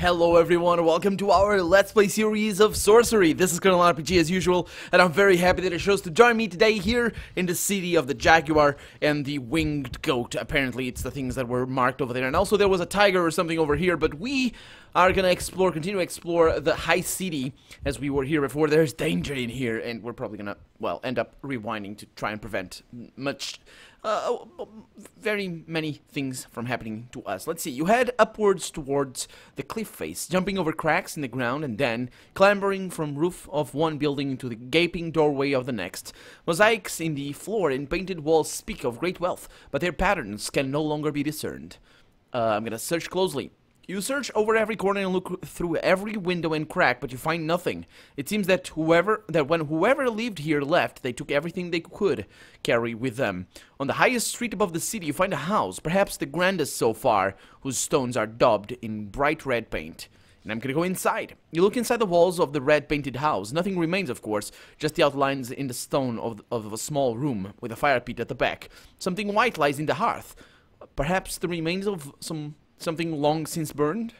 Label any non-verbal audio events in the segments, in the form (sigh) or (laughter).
Hello everyone, welcome to our Let's Play series of Sorcery. This is Colonel RPG as usual, and I'm very happy that it chose to join me today here in the city of the Jaguar and the Winged Goat. Apparently it's the things that were marked over there, and also there was a tiger or something over here, but we are gonna explore, continue to explore the High City as we were here before. There's danger in here, and we're probably gonna, well, end up rewinding to try and prevent much uh, very many things from happening to us. Let's see, you head upwards towards the cliff face, jumping over cracks in the ground and then clambering from roof of one building to the gaping doorway of the next. Mosaics in the floor and painted walls speak of great wealth, but their patterns can no longer be discerned. Uh, I'm gonna search closely. You search over every corner and look through every window and crack, but you find nothing. It seems that whoever that when whoever lived here left, they took everything they could carry with them. On the highest street above the city, you find a house, perhaps the grandest so far, whose stones are daubed in bright red paint. And I'm gonna go inside. You look inside the walls of the red painted house. Nothing remains, of course, just the outlines in the stone of, of a small room with a fire pit at the back. Something white lies in the hearth. Perhaps the remains of some something long since burned.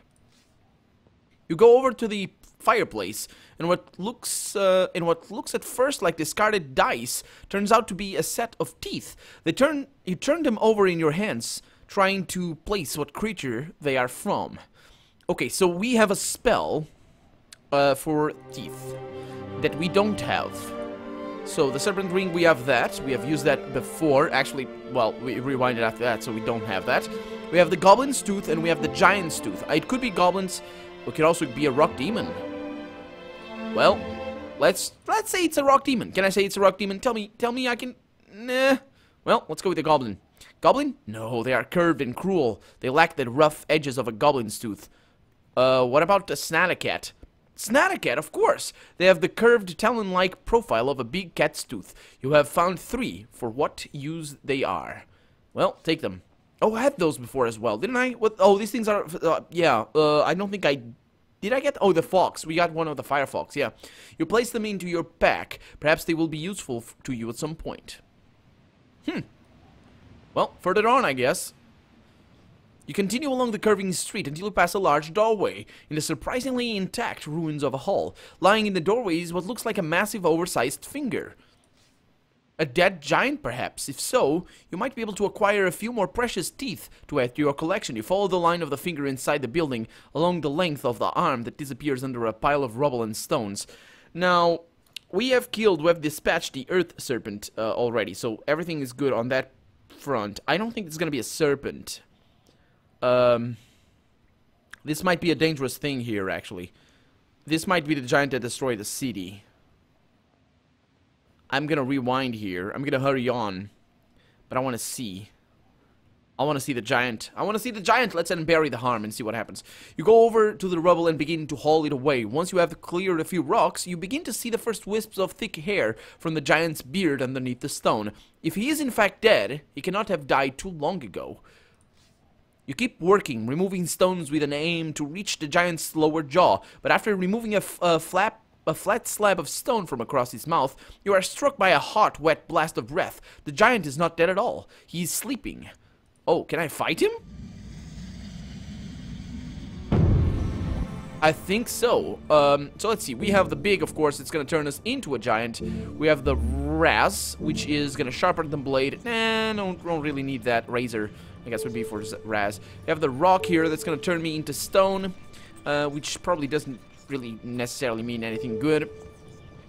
You go over to the fireplace, and what looks uh, and what looks at first like discarded dice turns out to be a set of teeth. They turn you turn them over in your hands, trying to place what creature they are from. Okay, so we have a spell uh, for teeth that we don't have. So the Serpent Ring, we have that. We have used that before. Actually, well, we rewinded after that, so we don't have that. We have the Goblin's Tooth and we have the Giant's Tooth. It could be Goblins. It could also be a Rock Demon. Well, let's let's say it's a Rock Demon. Can I say it's a Rock Demon? Tell me, tell me I can... Nah. Well, let's go with the Goblin. Goblin? No, they are curved and cruel. They lack the rough edges of a Goblin's Tooth. Uh, what about the Snattacat? Snattacat, of course. They have the curved talon-like profile of a big cat's tooth. You have found three. For what use they are. Well, take them. Oh, I had those before as well, didn't I? What? Oh, these things are, uh, yeah, uh, I don't think I, did I get, oh, the fox, we got one of the firefox, yeah. You place them into your pack, perhaps they will be useful to you at some point. Hmm. Well, further on, I guess. You continue along the curving street until you pass a large doorway in the surprisingly intact ruins of a hall. Lying in the doorway is what looks like a massive oversized finger. A dead giant, perhaps? If so, you might be able to acquire a few more precious teeth to add to your collection. You follow the line of the finger inside the building, along the length of the arm that disappears under a pile of rubble and stones. Now, we have killed, we have dispatched the earth serpent uh, already, so everything is good on that front. I don't think it's gonna be a serpent. Um, this might be a dangerous thing here, actually. This might be the giant that destroyed the city. I'm gonna rewind here. I'm gonna hurry on. But I want to see. I want to see the giant. I want to see the giant. Let's unbury the harm and see what happens. You go over to the rubble and begin to haul it away. Once you have cleared a few rocks, you begin to see the first wisps of thick hair from the giant's beard underneath the stone. If he is in fact dead, he cannot have died too long ago. You keep working, removing stones with an aim to reach the giant's lower jaw, but after removing a, a flap a flat slab of stone from across his mouth, you are struck by a hot, wet blast of breath. The giant is not dead at all. He is sleeping. Oh, can I fight him? I think so. Um, so let's see. We have the big, of course, it's going to turn us into a giant. We have the Raz, which is going to sharpen the blade. Nah, don't, don't really need that. Razor, I guess, would be for Raz. We have the rock here that's going to turn me into stone, uh, which probably doesn't really necessarily mean anything good.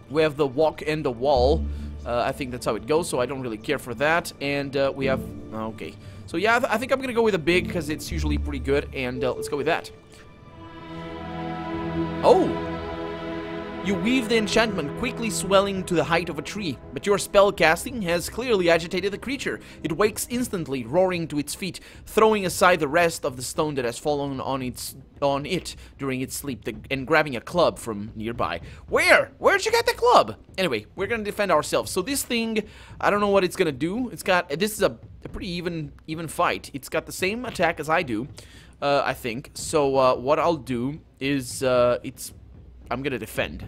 We have the walk and the wall. Uh, I think that's how it goes, so I don't really care for that. And uh, we have... Okay. So yeah, I, th I, think I'm going to go with a big, because it's usually pretty good. And uh, let's go with that. Oh! You weave the enchantment, quickly swelling to the height of a tree, but your spell casting has clearly agitated the creature. It wakes instantly, roaring to its feet, throwing aside the rest of the stone that has fallen on its on it during its sleep, and grabbing a club from nearby. Where? Where'd you get the club? Anyway, we're gonna defend ourselves. So this thing, I don't know what it's gonna do. It's got this is a, a pretty even even fight. It's got the same attack as I do, uh, I think. So uh, what I'll do is uh, it's I'm gonna defend.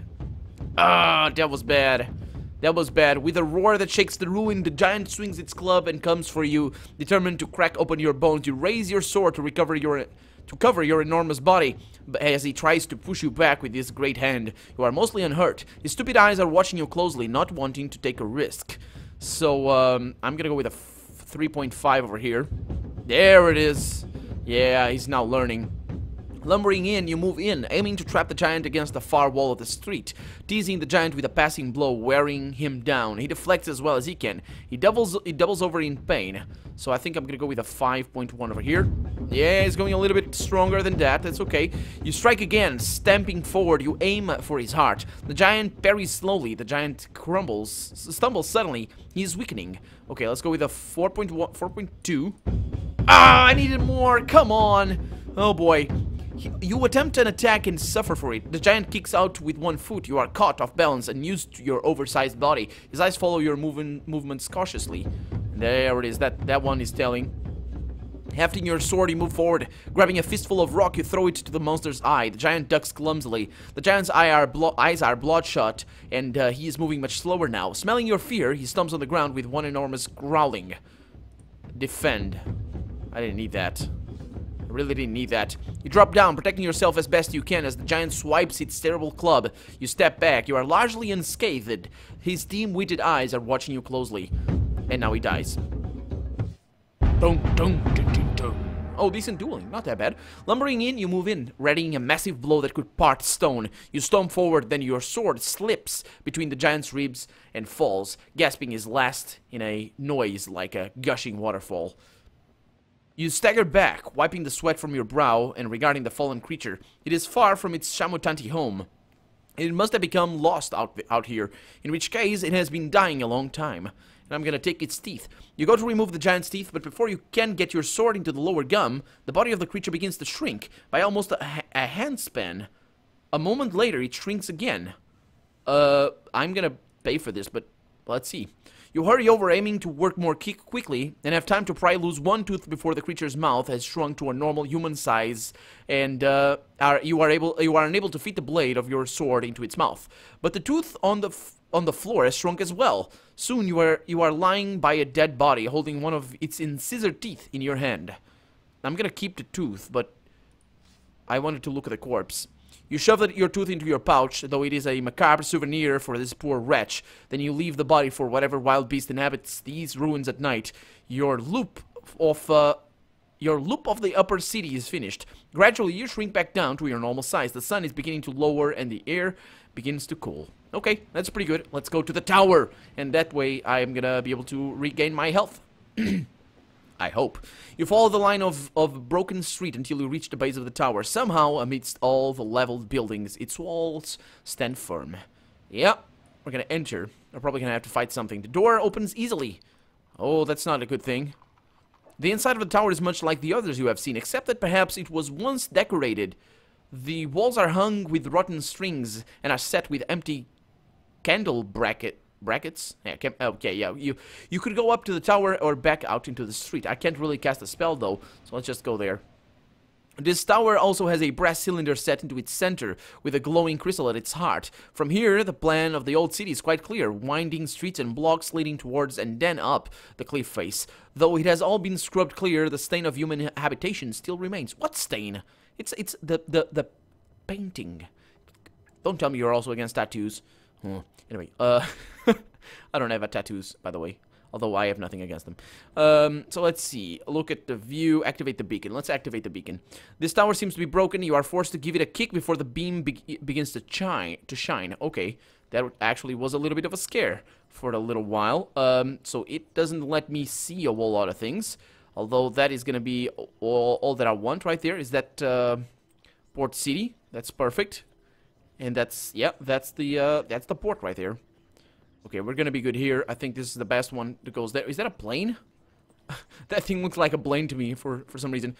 Ah, that was bad. That was bad. With a roar that shakes the ruin, the giant swings its club and comes for you. Determined to crack open your bones, you raise your sword to recover your to cover your enormous body but as he tries to push you back with his great hand. You are mostly unhurt. His stupid eyes are watching you closely, not wanting to take a risk. So, um, I'm gonna go with a 3.5 over here. There it is. Yeah, he's now learning. Lumbering in, you move in, aiming to trap the giant against the far wall of the street, teasing the giant with a passing blow, wearing him down. He deflects as well as he can. He doubles he doubles over in pain. So I think I'm gonna go with a 5.1 over here. Yeah, he's going a little bit stronger than that. That's okay. You strike again, stamping forward. You aim for his heart. The giant parries slowly. The giant crumbles, stumbles suddenly. He's weakening. Okay, let's go with a 4.1, 4.2. Ah, I needed more. Come on. Oh boy. You attempt an attack and suffer for it. The giant kicks out with one foot. You are caught off balance and used to your oversized body. His eyes follow your movement, movements cautiously. There it is. That, that one is telling. Hefting your sword, you move forward. Grabbing a fistful of rock, you throw it to the monster's eye. The giant ducks clumsily. The giant's eye are eyes are bloodshot, and uh, he is moving much slower now. Smelling your fear, he stumps on the ground with one enormous growling. Defend. I didn't need that really didn't need that. You drop down, protecting yourself as best you can as the giant swipes its terrible club. You step back. You are largely unscathed. His dim-witted eyes are watching you closely. And now he dies. Dun, dun, dun, oh, decent dueling. Not that bad. Lumbering in, you move in, readying a massive blow that could part stone. You stomp forward, then your sword slips between the giant's ribs and falls, gasping his last in a noise like a gushing waterfall. You stagger back, wiping the sweat from your brow and regarding the fallen creature. It is far from its Shamutanti home. It must have become lost out, out here, in which case it has been dying a long time. And I'm gonna take its teeth. You go to remove the giant's teeth, but before you can get your sword into the lower gum, the body of the creature begins to shrink by almost a, ha a handspan. A moment later, it shrinks again. Uh, I'm gonna pay for this, but let's see. You hurry over, aiming to work more quickly, and have time to pry loose one tooth before the creature's mouth has shrunk to a normal human size, and uh, are, you are able you are unable to fit the blade of your sword into its mouth. But the tooth on the on the floor has shrunk as well. Soon you are you are lying by a dead body, holding one of its incisor teeth in your hand. I'm gonna keep the tooth, but I wanted to look at the corpse. You shove your tooth into your pouch, though it is a macabre souvenir for this poor wretch. Then you leave the body for whatever wild beast inhabits these ruins at night. Your loop of uh, your loop of the upper city is finished. Gradually, you shrink back down to your normal size. The sun is beginning to lower and the air begins to cool. Okay, that's pretty good. Let's go to the tower. And that way, I'm gonna be able to regain my health. (clears throat) I hope. You follow the line of, of broken street until you reach the base of the tower. Somehow, amidst all the leveled buildings, its walls stand firm. Yep, we're gonna enter. We're probably gonna have to fight something. The door opens easily. Oh, that's not a good thing. The inside of the tower is much like the others you have seen, except that perhaps it was once decorated. The walls are hung with rotten strings and are set with empty candle bracket brackets. Yeah, okay, yeah. You you could go up to the tower or back out into the street. I can't really cast a spell though, so let's just go there. This tower also has a brass cylinder set into its center, with a glowing crystal at its heart. From here, the plan of the old city is quite clear, winding streets and blocks leading towards and then up the cliff face. Though it has all been scrubbed clear, the stain of human habitation still remains. What stain? It's it's the, the, the painting. Don't tell me you're also against tattoos. Hmm. Anyway, uh, (laughs) I don't have tattoos, by the way. Although I have nothing against them. Um, so let's see. Look at the view. Activate the beacon. Let's activate the beacon. This tower seems to be broken. You are forced to give it a kick before the beam be begins to shine. To shine. Okay, that actually was a little bit of a scare for a little while. Um, so it doesn't let me see a whole lot of things. Although that is going to be all, all, that I want right there. Is that uh, Port City? That's perfect. And that's, yeah, that's the, uh, that's the port right there. Okay, we're gonna be good here. I think this is the best one that goes there. Is that a plane? (laughs) that thing looks like a plane to me for, for some reason.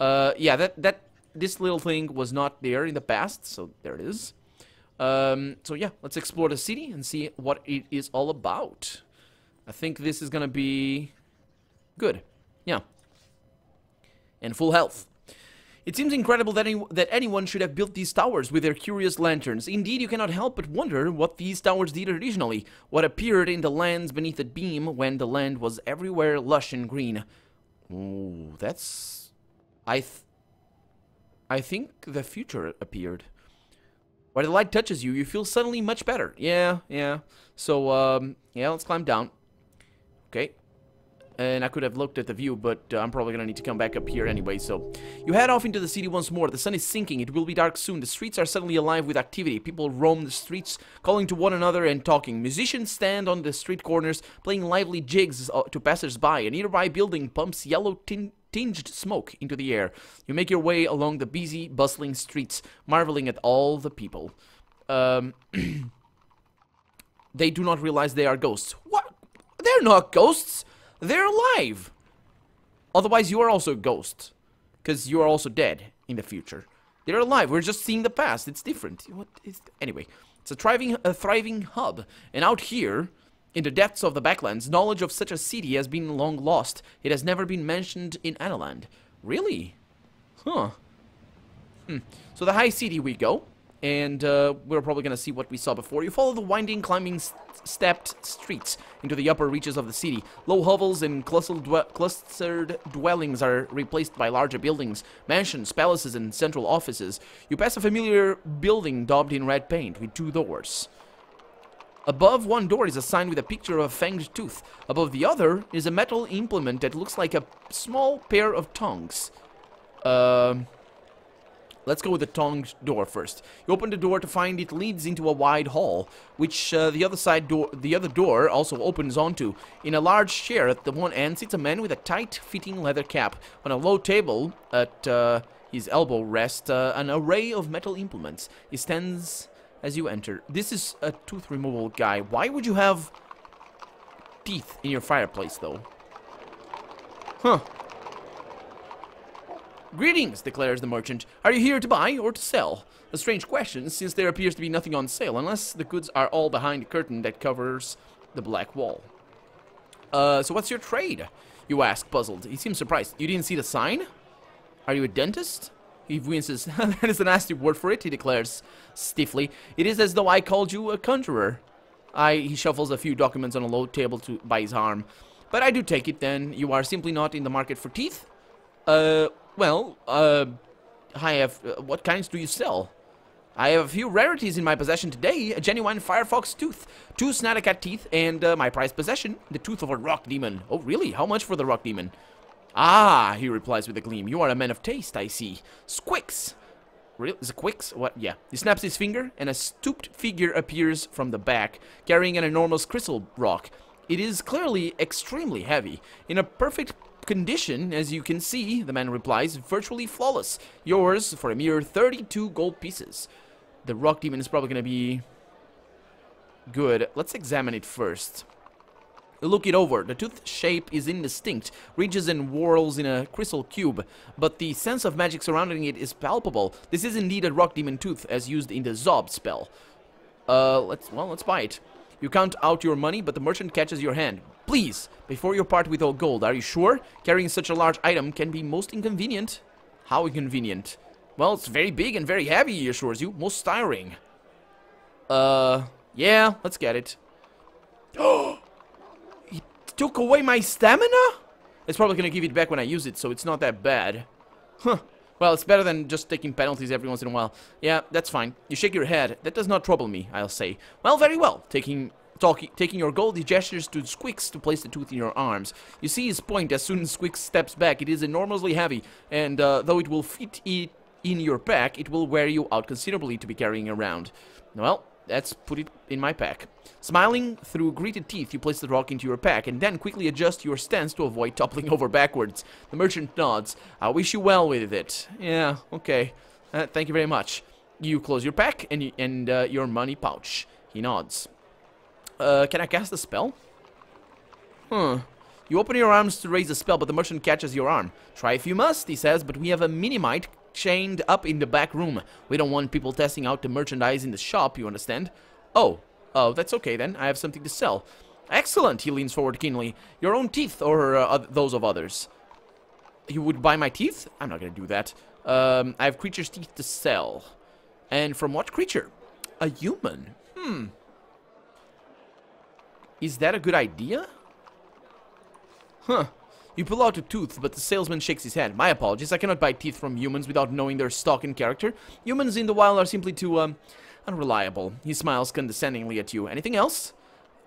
Uh, yeah, that, that, this little thing was not there in the past, so there it is. Um, so yeah, let's explore the city and see what it is all about. I think this is gonna be good. Yeah. And full health. It seems incredible that, any, that anyone should have built these towers with their curious lanterns. Indeed, you cannot help but wonder what these towers did originally, what appeared in the lands beneath the beam when the land was everywhere lush and green. Ooh, that's... I... I think the future appeared. Where the light touches you, you feel suddenly much better. Yeah, yeah. So, um, yeah, let's climb down. Okay. And I could have looked at the view, but uh, I'm probably gonna need to come back up here anyway, so... You head off into the city once more. The sun is sinking. It will be dark soon. The streets are suddenly alive with activity. People roam the streets, calling to one another and talking. Musicians stand on the street corners, playing lively jigs uh, to passers-by. A nearby building pumps yellow tin tinged smoke into the air. You make your way along the busy, bustling streets, marveling at all the people. Um, (clears throat) they do not realize they are ghosts. What? They're not ghosts! They're alive! Otherwise, you are also a ghost. Because you are also dead in the future. They're alive. We're just seeing the past. It's different. What is... Anyway, it's a thriving, a thriving hub. And out here, in the depths of the Backlands, knowledge of such a city has been long lost. It has never been mentioned in Analand. Really? Huh. Hmm. So the High City we go, and uh, we're probably going to see what we saw before. You follow the winding, climbing, stepped streets into the upper reaches of the city. Low hovels and clustered dwellings are replaced by larger buildings, mansions, palaces, and central offices. You pass a familiar building daubed in red paint with two doors. Above one door is a sign with a picture of a fanged tooth. Above the other is a metal implement that looks like a small pair of tongs. Um... Let's go with the tongued door first. You open the door to find it leads into a wide hall, which uh, the other side door, the other door also opens onto. In a large chair at the one end sits a man with a tight-fitting leather cap. On a low table at uh, his elbow rests uh, an array of metal implements. He stands as you enter. This is a tooth removal guy. Why would you have teeth in your fireplace, though? Huh. Greetings, declares the merchant. Are you here to buy or to sell? A strange question, since there appears to be nothing on sale, unless the goods are all behind the curtain that covers the black wall. Uh, so what's your trade? You ask, puzzled. He seems surprised. You didn't see the sign? Are you a dentist? He winces. (laughs) that is a nasty word for it, he declares stiffly. It is as though I called you a conjurer. I, he shuffles a few documents on a low table to, by his arm. But I do take it then. You are simply not in the market for teeth? Uh, well, uh, I have, uh, what kinds do you sell? I have a few rarities in my possession today. A genuine Firefox tooth, two Snattacat teeth, and uh, my prized possession, the tooth of a rock demon. Oh, really? How much for the rock demon? Ah, he replies with a gleam. You are a man of taste, I see. Squix! Real? Is it Quicks? What? Yeah. He snaps his finger, and a stooped figure appears from the back, carrying an enormous crystal rock. It is clearly extremely heavy. In a perfect condition, as you can see, the man replies, virtually flawless. Yours for a mere 32 gold pieces. The rock demon is probably going to be good. Let's examine it first. Look it over. The tooth shape is indistinct, ridges and whorls in a crystal cube, but the sense of magic surrounding it is palpable. This is indeed a rock demon tooth, as used in the Zob spell. Uh, let's, well, let's buy it. You count out your money, but the merchant catches your hand. Please, before you part with all gold, are you sure? Carrying such a large item can be most inconvenient. How inconvenient? Well, it's very big and very heavy, he assures you. Most tiring. Uh, yeah, let's get it. (gasps) Oh! took away my stamina? It's probably gonna give it back when I use it, so it's not that bad. Huh. Well, it's better than just taking penalties every once in a while. Yeah, that's fine. You shake your head. That does not trouble me, I'll say. Well, very well. Taking talking, taking your gold, he gestures to Squix to place the tooth in your arms. You see his point as soon as Squix steps back. It is enormously heavy, and uh, though it will fit it in your pack, it will wear you out considerably to be carrying around. Well, let's put it in my pack. Smiling through gritted teeth, you place the rock into your pack and then quickly adjust your stance to avoid toppling (laughs) over backwards. The merchant nods. I wish you well with it. Yeah, okay. Uh, thank you very much. You close your pack and, and uh, your money pouch. He nods. Uh, can I cast a spell? Huh. You open your arms to raise a spell, but the merchant catches your arm. Try if you must, he says, but we have a minimite chained up in the back room. We don't want people testing out the merchandise in the shop, you understand? Oh, oh, that's okay then. I have something to sell. Excellent, he leans forward keenly. Your own teeth or uh, those of others? You would buy my teeth? I'm not gonna do that. Um, I have creature's teeth to sell. And from what creature? A human. Hmm. Is that a good idea? Huh. You pull out a tooth, but the salesman shakes his head. My apologies, I cannot buy teeth from humans without knowing their stock and character. Humans in the wild are simply too, um, unreliable. He smiles condescendingly at you. Anything else?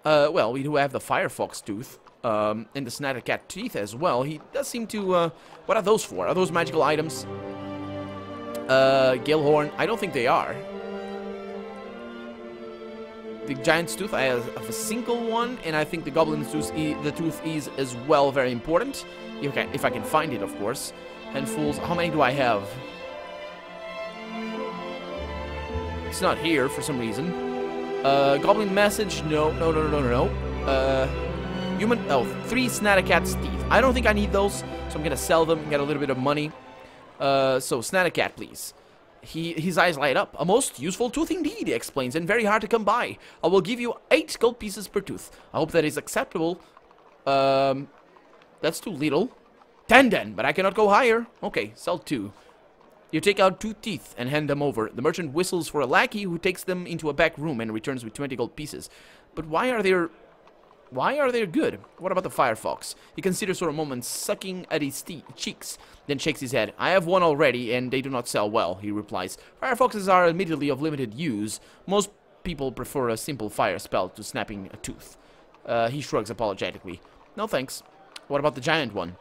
Uh, well, we do have the Firefox tooth. Um, and the Snattacat teeth as well. He does seem to, uh, what are those for? Are those magical items? Uh, Gilhorn, I don't think they are. The Giant's Tooth, I have a single one, and I think the Goblin's Tooth, the tooth is as well very important. Okay, if I can find it, of course. Handfuls, how many do I have? It's not here for some reason. Uh, Goblin Message, no, no, no, no, no, no. Uh, human, oh, three Snattacat's teeth. I don't think I need those, so I'm gonna sell them, and get a little bit of money. Uh, so Snattacat, please. He, his eyes light up. A most useful tooth indeed, he explains, and very hard to come by. I will give you eight gold pieces per tooth. I hope that is acceptable. Um, that's too little. Ten then, but I cannot go higher. Okay, sell two. You take out two teeth and hand them over. The merchant whistles for a lackey who takes them into a back room and returns with 20 gold pieces. But why are there... Why are they good? What about the Firefox? He considers for a moment, sucking at his cheeks, then shakes his head. I have one already, and they do not sell well, he replies. Firefoxes are admittedly of limited use. Most people prefer a simple fire spell to snapping a tooth. Uh, he shrugs apologetically. No thanks. What about the giant one?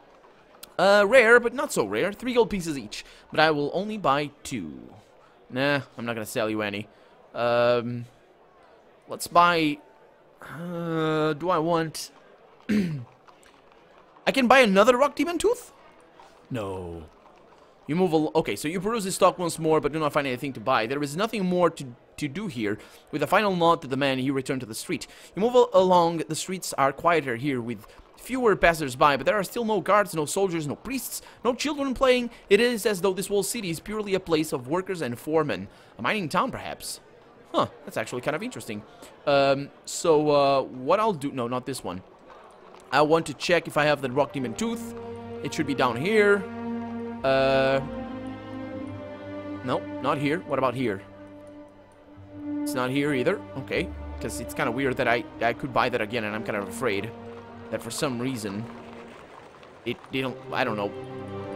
Uh, rare, but not so rare. Three gold pieces each. But I will only buy two. Nah, I'm not gonna sell you any. Um, let's buy... Uh, do I want... (clears throat) I can buy another Rock Demon Tooth? No. You move al Okay, so you peruse the stock once more, but do not find anything to buy. There is nothing more to, to do here. With a final nod to the man, you return to the street. You move along. The streets are quieter here with fewer passers-by, but there are still no guards, no soldiers, no priests, no children playing. It is as though this whole city is purely a place of workers and foremen. A mining town, perhaps. Huh, that's actually kind of interesting. Um, so, uh, what I'll do... No, not this one. I want to check if I have the Rock Demon Tooth. It should be down here. Uh... No, not here. What about here? It's not here either. Okay. Because it's kind of weird that I, I could buy that again, and I'm kind of afraid that for some reason it didn't, I don't know.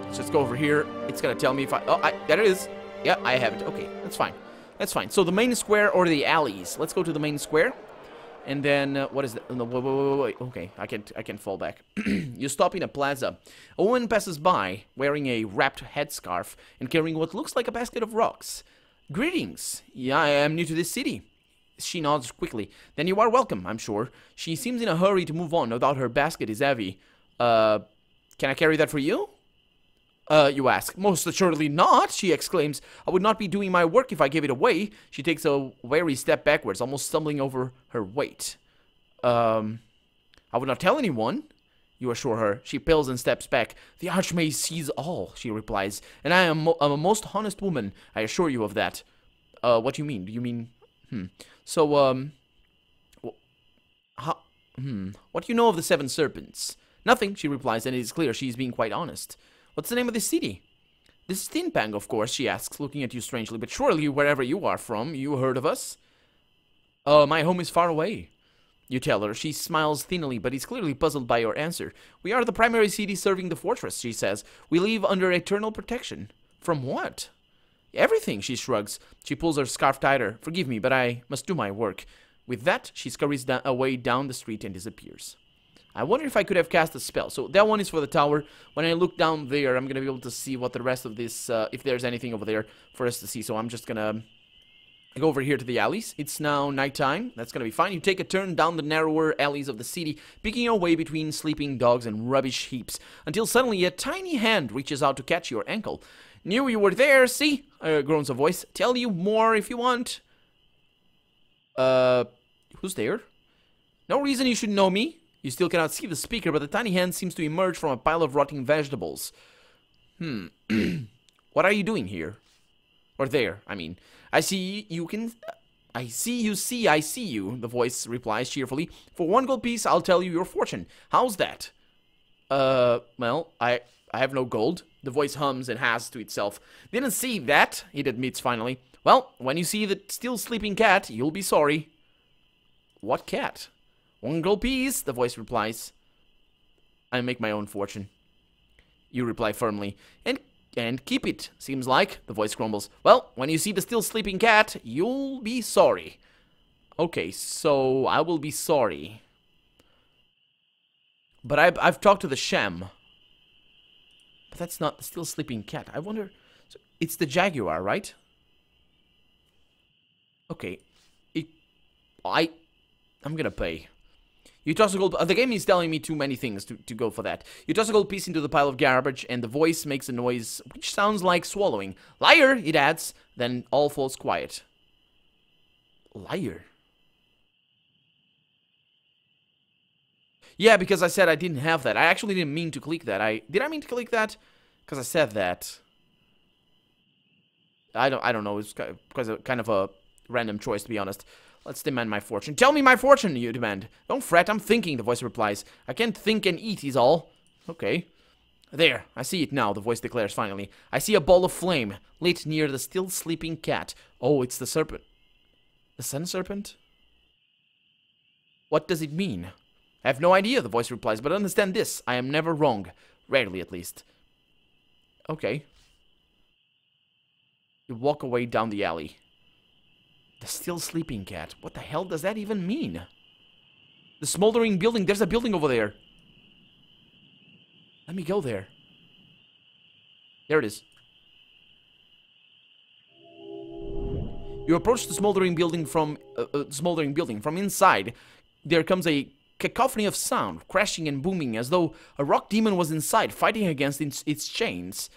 Let's just go over here. It's going to tell me if I, oh, I, there it is. Yeah, I have it. Okay, that's fine. That's fine. So the main square or the alleys. Let's go to the main square. And then, uh, what is that? No, wait, wait, wait. Okay, I can't, I can't fall back. (clears throat) you stop in a plaza. A woman passes by, wearing a wrapped headscarf and carrying what looks like a basket of rocks. Greetings. Yeah, I am new to this city. She nods quickly. Then you are welcome, I'm sure. She seems in a hurry to move on, no doubt her basket is heavy. Uh, can I carry that for you? Uh, you ask. Most assuredly not, she exclaims. I would not be doing my work if I gave it away. She takes a wary step backwards, almost stumbling over her weight. Um, I would not tell anyone, you assure her. She pales and steps back. The Archmage sees all, she replies, and I am am a most honest woman. I assure you of that. Uh, what do you mean? Do you mean... Hmm. So, um... How, hmm. What do you know of the Seven Serpents? Nothing, she replies, and it is clear she is being quite honest. What's the name of the city? This is Tinpang, of course, she asks, looking at you strangely. But surely, wherever you are from, you heard of us? Uh, my home is far away. You tell her. She smiles thinly, but is clearly puzzled by your answer. We are the primary city serving the fortress, she says. We live under eternal protection. From what? Everything, she shrugs. She pulls her scarf tighter. Forgive me, but I must do my work. With that, she scurries da away down the street and disappears. I wonder if I could have cast a spell. So that one is for the tower. When I look down there, I'm going to be able to see what the rest of this, uh, if there's anything over there for us to see. So I'm just going to go over here to the alleys. It's now nighttime. That's going to be fine. You take a turn down the narrower alleys of the city, picking your way between sleeping dogs and rubbish heaps, until suddenly a tiny hand reaches out to catch your ankle. Knew you were there, see? Uh, groans a voice. Tell you more if you want. Uh, who's there? No reason you should know me. You still cannot see the speaker, but the tiny hand seems to emerge from a pile of rotting vegetables. Hmm. (clears throat) what are you doing here? Or there, I mean. I see you can... I see you see, I see you, the voice replies cheerfully. For one gold piece, I'll tell you your fortune. How's that? Uh, well, I I have no gold. The voice hums and has to itself. Didn't see that, it admits finally. Well, when you see the still sleeping cat, you'll be sorry. What cat? One gold piece, the voice replies. I make my own fortune. you reply firmly. And and keep it, seems like, the voice grumbles. Well, when you see the still sleeping cat, you'll be sorry. Okay, so I will be sorry. But I've, I've talked to the Shem. But that's not the still sleeping cat. I wonder... So it's the Jaguar, right? Okay. It, I... I'm gonna pay. You toss a gold... The game is telling me too many things to, to go for that. You toss a gold piece into the pile of garbage, and the voice makes a noise which sounds like swallowing. Liar, it adds. Then all falls quiet. Liar. Yeah, because I said I didn't have that. I actually didn't mean to click that. I Did I mean to click that? Because I said that. I don't I don't know. It's kind of a random choice, to be honest. Let's demand my fortune. Tell me my fortune, you demand. Don't fret, I'm thinking, the voice replies. I can't think and eat, is all. Okay. There, I see it now, the voice declares finally. I see a ball of flame, lit near the still sleeping cat. Oh, it's the serpent. The sun serpent? What does it mean? I have no idea, the voice replies, but understand this. I am never wrong. Rarely, at least. Okay. You walk away down the alley. The still sleeping cat. What the hell does that even mean? The smoldering building. There's a building over there. Let me go there. There it is. You approach the smoldering building from uh, uh, smoldering building from inside. There comes a cacophony of sound, crashing and booming, as though a rock demon was inside, fighting against its, its chains.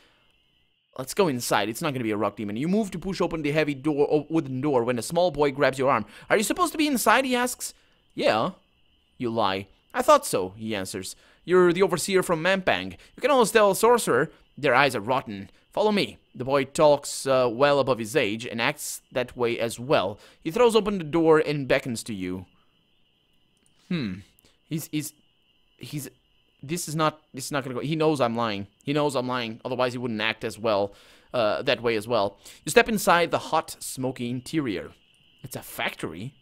Let's go inside. It's not going to be a rock demon. You move to push open the heavy door, wooden door when a small boy grabs your arm. Are you supposed to be inside? He asks. Yeah. You lie. I thought so, he answers. You're the overseer from Mampang. You can almost tell a sorcerer. Their eyes are rotten. Follow me. The boy talks uh, well above his age and acts that way as well. He throws open the door and beckons to you. Hmm. He's he's he's this is not this is not gonna go. He knows I'm lying. He knows I'm lying. Otherwise, he wouldn't act as well uh, that way as well. You step inside the hot, smoky interior. It's a factory.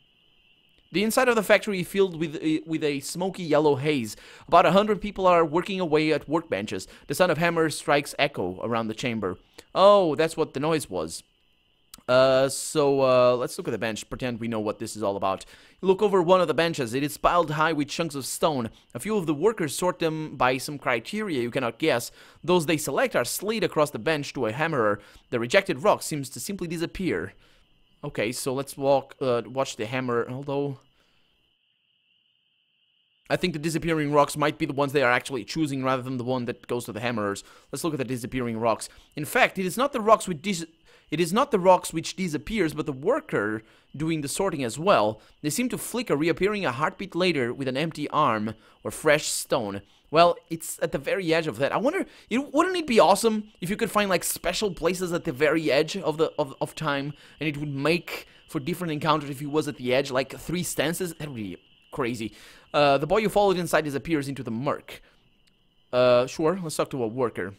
The inside of the factory is filled with uh, with a smoky yellow haze. About a hundred people are working away at workbenches. The sound of hammers strikes echo around the chamber. Oh, that's what the noise was. Uh, so uh, let's look at the bench. Pretend we know what this is all about. Look over one of the benches. It is piled high with chunks of stone. A few of the workers sort them by some criteria you cannot guess. Those they select are slid across the bench to a hammerer. The rejected rock seems to simply disappear. Okay, so let's walk, uh, watch the hammer. Although, I think the disappearing rocks might be the ones they are actually choosing rather than the one that goes to the hammerers. Let's look at the disappearing rocks. In fact, it is not the rocks with dis it is not the rocks which disappears, but the worker doing the sorting as well. They seem to flicker, reappearing a heartbeat later with an empty arm or fresh stone. Well, it's at the very edge of that. I wonder, it, wouldn't it be awesome if you could find like special places at the very edge of the of, of time, and it would make for different encounters if he was at the edge, like three stances? That would be crazy. Uh, the boy you followed inside disappears into the murk. Uh, sure, let's talk to a worker.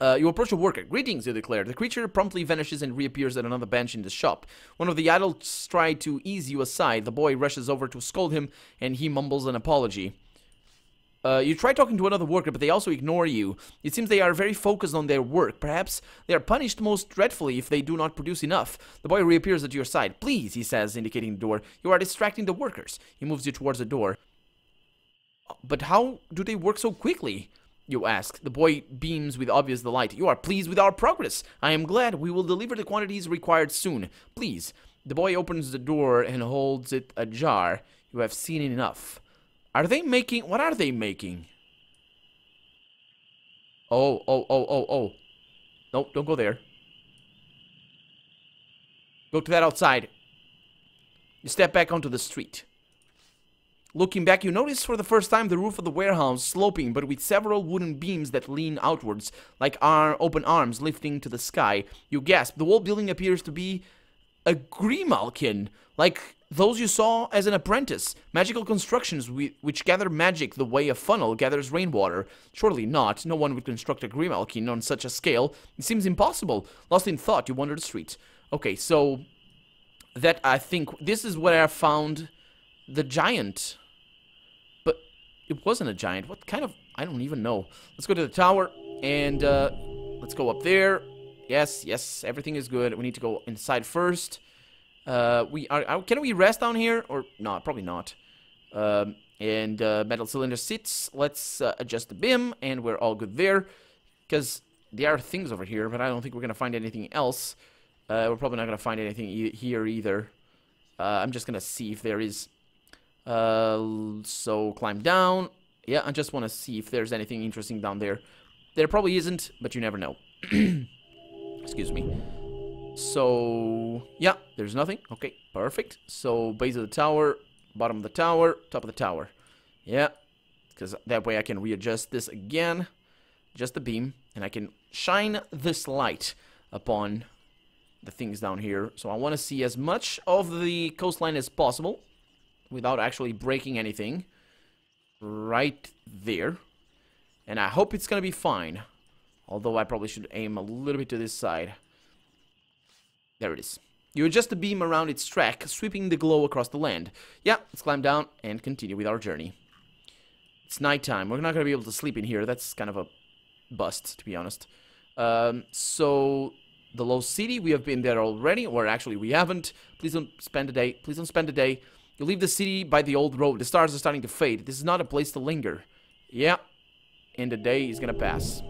Uh, you approach a worker. Greetings, you declare. The creature promptly vanishes and reappears at another bench in the shop. One of the adults try to ease you aside. The boy rushes over to scold him, and he mumbles an apology. Uh, you try talking to another worker, but they also ignore you. It seems they are very focused on their work. Perhaps they are punished most dreadfully if they do not produce enough. The boy reappears at your side. Please, he says, indicating the door. You are distracting the workers. He moves you towards the door. But how do they work so quickly? You ask. The boy beams with obvious delight. You are pleased with our progress. I am glad. We will deliver the quantities required soon. Please. The boy opens the door and holds it ajar. You have seen enough. Are they making... What are they making? Oh, oh, oh, oh, oh. No, don't go there. Go to that outside. You step back onto the street. Looking back, you notice for the first time the roof of the warehouse sloping, but with several wooden beams that lean outwards, like ar open arms lifting to the sky. You gasp. The whole building appears to be a Grimalkin, like those you saw as an apprentice. Magical constructions which gather magic the way a funnel gathers rainwater. Surely not. No one would construct a Grimalkin on such a scale. It seems impossible. Lost in thought, you wander the streets. Okay, so that I think this is where I found the giant it wasn't a giant. What kind of... I don't even know. Let's go to the tower and uh, let's go up there. Yes, yes, everything is good. We need to go inside first. Uh, we are, can we rest down here or no, Probably not. Um, and uh, metal cylinder sits. Let's uh, adjust the beam, and we're all good there. Because there are things over here, but I don't think we're gonna find anything else. Uh, we're probably not gonna find anything e here either. Uh, I'm just gonna see if there is. Uh, so climb down. Yeah, I just want to see if there's anything interesting down there. There probably isn't, but you never know. (clears throat) Excuse me. So, yeah, there's nothing. Okay, perfect. So, base of the tower, bottom of the tower, top of the tower. Yeah, because that way I can readjust this again, just the beam, and I can shine this light upon the things down here. So I want to see as much of the coastline as possible without actually breaking anything. Right there. And I hope it's going to be fine. Although I probably should aim a little bit to this side. There it is. You adjust the beam around its track, sweeping the glow across the land. Yeah, let's climb down and continue with our journey. It's nighttime. We're not going to be able to sleep in here. That's kind of a bust, to be honest. Um, so, the Lost City, we have been there already, or actually we haven't. Please don't spend a day. Please don't spend a day. You leave the city by the old road. The stars are starting to fade. This is not a place to linger. Yeah, and the day is gonna pass.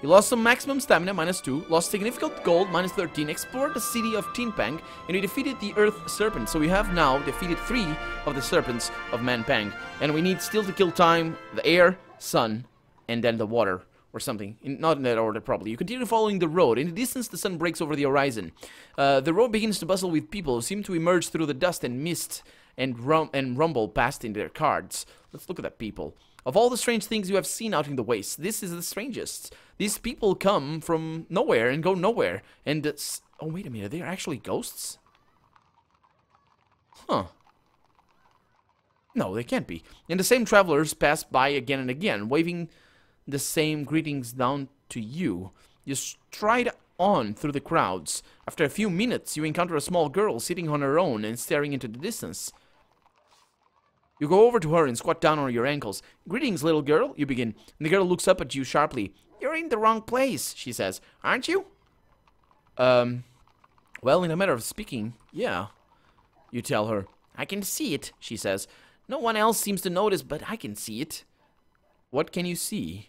You lost some maximum stamina, minus 2, lost significant gold, minus 13, explored the city of Tinpang, and you defeated the Earth Serpent. So we have now defeated 3 of the serpents of Mampang. And we need still to kill time, the air, sun, and then the water or something. In, not in that order, probably. You continue following the road. In the distance, the sun breaks over the horizon. Uh, the road begins to bustle with people who seem to emerge through the dust and mist and, rum and rumble past in their carts. Let's look at that people. Of all the strange things you have seen out in the waste, this is the strangest. These people come from nowhere and go nowhere. And, oh, wait a minute, they are actually ghosts? Huh. No, they can't be. And the same travelers pass by again and again, waving the same greetings down to you. You stride on through the crowds. After a few minutes, you encounter a small girl sitting on her own and staring into the distance. You go over to her and squat down on your ankles. Greetings, little girl, you begin. And the girl looks up at you sharply. You're in the wrong place, she says. Aren't you? Um, well, in a matter of speaking, yeah. You tell her. I can see it, she says. No one else seems to notice, but I can see it. What can you see?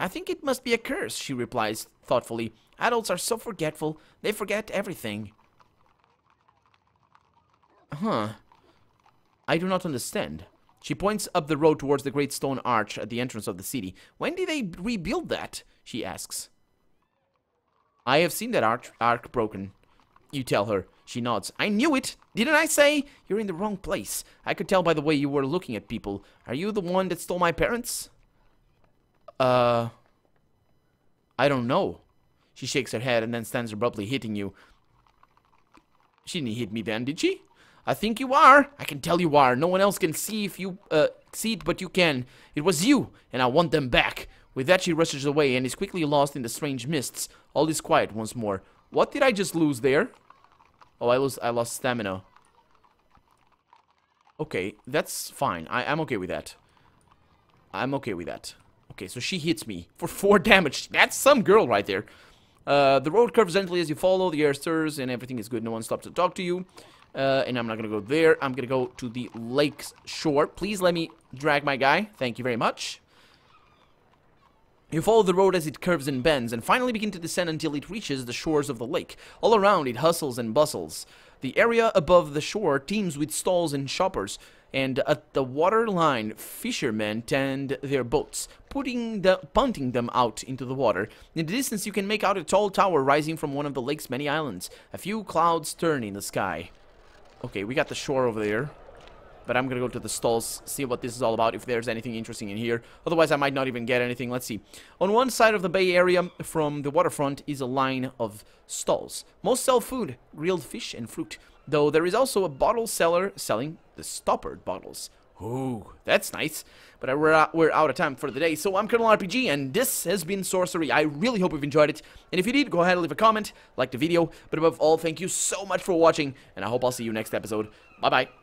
I think it must be a curse, she replies thoughtfully. Adults are so forgetful, they forget everything. Huh. I do not understand. She points up the road towards the great stone arch at the entrance of the city. When did they rebuild that? She asks. I have seen that arch, arc broken. You tell her. She nods. I knew it! Didn't I say? You're in the wrong place. I could tell by the way you were looking at people. Are you the one that stole my parents? Uh... I don't know. She shakes her head and then stands abruptly, hitting you. She didn't hit me then, did she? I think you are. I can tell you are. No one else can see if you uh, see it, but you can. It was you, and I want them back. With that, she rushes away and is quickly lost in the strange mists. All is quiet once more. What did I just lose there? Oh, I lost, I lost stamina. Okay, that's fine. I, I'm okay with that. I'm okay with that. Okay, so she hits me for 4 (laughs) damage. That's some girl right there. Uh, the road curves gently as you follow, the air stirs, and everything is good. No one stops to talk to you. Uh, and I'm not gonna go there. I'm gonna go to the lake shore. Please let me drag my guy. Thank you very much. You follow the road as it curves and bends, and finally begin to descend until it reaches the shores of the lake. All around it hustles and bustles. The area above the shore teems with stalls and shoppers, and at the waterline, fishermen tend their boats, putting the, punting them out into the water. In the distance, you can make out a tall tower rising from one of the lake's many islands. A few clouds turn in the sky. Okay, we got the shore over there. But I'm gonna go to the stalls, see what this is all about, if there's anything interesting in here. Otherwise, I might not even get anything. Let's see. On one side of the bay area from the waterfront is a line of stalls. Most sell food, grilled fish, and fruit. Though there is also a bottle seller selling the stoppered bottles. Ooh, that's nice. But we're out, we're out of time for the day. So I'm Colonel RPG, and this has been Sorcery. I really hope you've enjoyed it. And if you did, go ahead and leave a comment, like the video. But above all, thank you so much for watching, and I hope I'll see you next episode. Bye-bye.